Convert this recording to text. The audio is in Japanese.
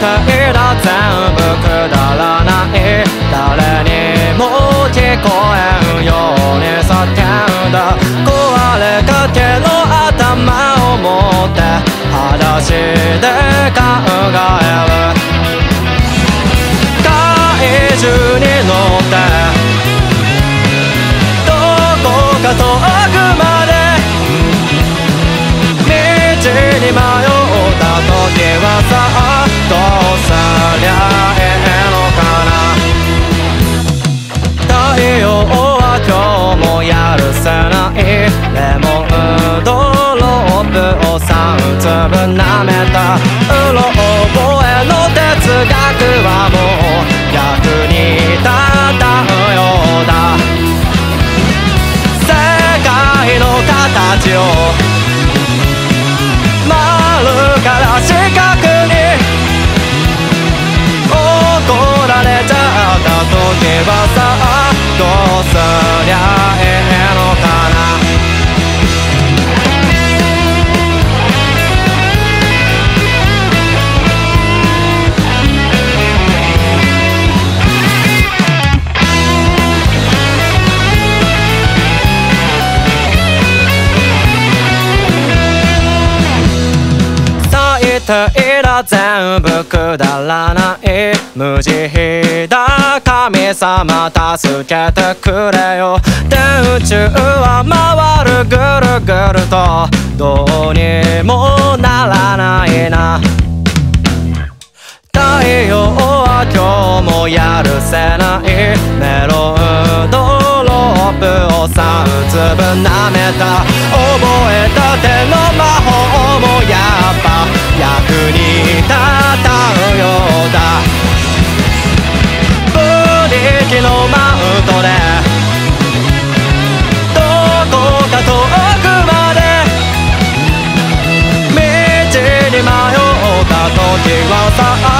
態だ全部くだらない誰にも聞こえんように叫んだ。壊れかけの頭を持って裸足で考える。怪獣酒最低だ全部くだらない。無慈悲だ神様助けてくれよ。電柱は回るぐるぐるとどうにもならないな。太陽は今日もやるせない。メロンドロップを3粒舐めた。覚えたての魔法もやっぱ役に立たうようだ。ブリキのマウントでどこか遠くまで道に迷った時はさ。あ